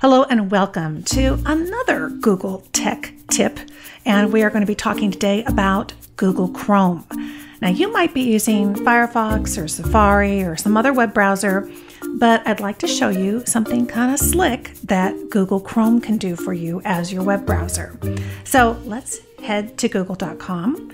Hello and welcome to another Google Tech Tip. And we are going to be talking today about Google Chrome. Now, you might be using Firefox or Safari or some other web browser, but I'd like to show you something kind of slick that Google Chrome can do for you as your web browser. So let's head to google.com.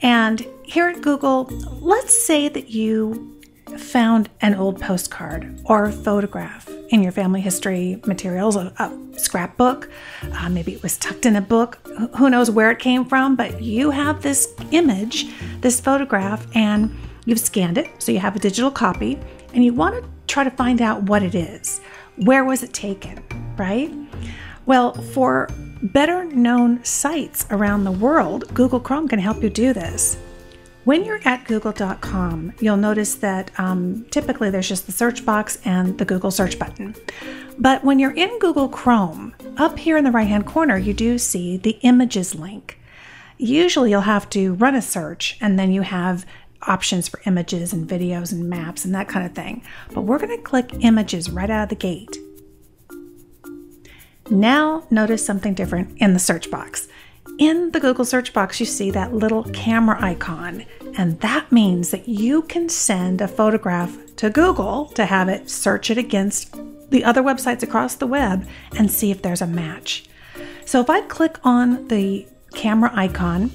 And here at Google, let's say that you found an old postcard or a photograph in your family history materials, a, a scrapbook, uh, maybe it was tucked in a book, who knows where it came from, but you have this image, this photograph, and you've scanned it, so you have a digital copy, and you want to try to find out what it is. Where was it taken, right? Well, for better known sites around the world, Google Chrome can help you do this. When you're at google.com, you'll notice that um, typically there's just the search box and the Google search button. But when you're in Google Chrome, up here in the right hand corner, you do see the images link. Usually you'll have to run a search and then you have options for images and videos and maps and that kind of thing. But we're going to click images right out of the gate. Now notice something different in the search box. In the Google search box, you see that little camera icon, and that means that you can send a photograph to Google to have it search it against the other websites across the web and see if there's a match. So if I click on the camera icon,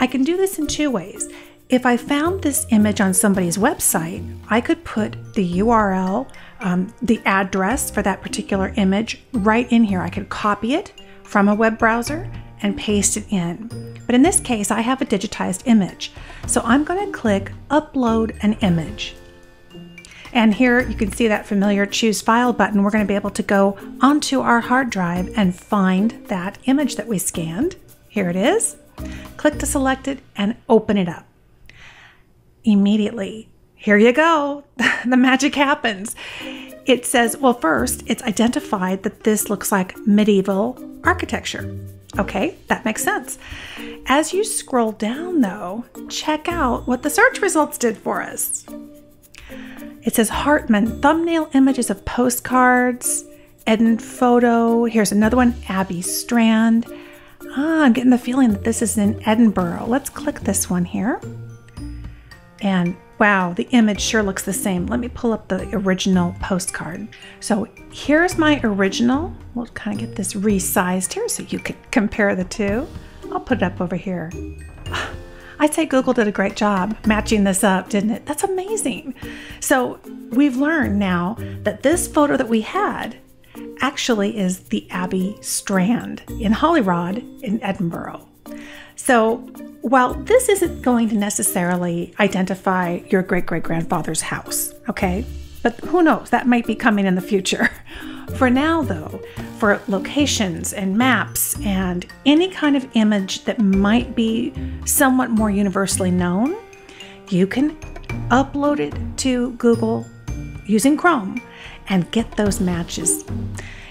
I can do this in two ways. If I found this image on somebody's website, I could put the URL, um, the address for that particular image right in here. I could copy it from a web browser and paste it in. But in this case, I have a digitized image. So I'm going to click Upload an Image. And here you can see that familiar Choose File button. We're going to be able to go onto our hard drive and find that image that we scanned. Here it is. Click to select it and open it up. Immediately, here you go. the magic happens. It says, well, first, it's identified that this looks like medieval architecture. Okay, that makes sense. As you scroll down, though, check out what the search results did for us. It says Hartman, thumbnail images of postcards, Eden photo. Here's another one, Abbey Strand. Ah, I'm getting the feeling that this is in Edinburgh. Let's click this one here. And wow, the image sure looks the same. Let me pull up the original postcard. So here's my original. We'll kind of get this resized here so you can compare the two. I'll put it up over here. I'd say Google did a great job matching this up, didn't it? That's amazing. So we've learned now that this photo that we had actually is the Abbey Strand in Holyrood in Edinburgh. So while this isn't going to necessarily identify your great great grandfather's house, okay? But who knows, that might be coming in the future. For now, though, for locations and maps and any kind of image that might be somewhat more universally known, you can upload it to Google using Chrome and get those matches.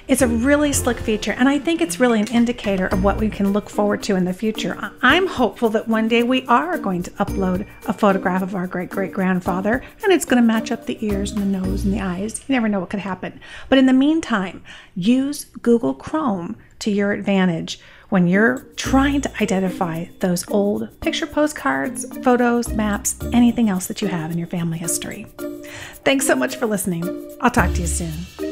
It's a really slick feature, and I think it's really an indicator of what we can look forward to in the future. I'm hopeful that one day we are going to upload a photograph of our great great grandfather, and it's going to match up the ears and the nose and the eyes. You never know what could happen. But in the meantime, use Google Chrome to your advantage when you're trying to identify those old picture postcards, photos, maps, anything else that you have in your family history. Thanks so much for listening. I'll talk to you soon.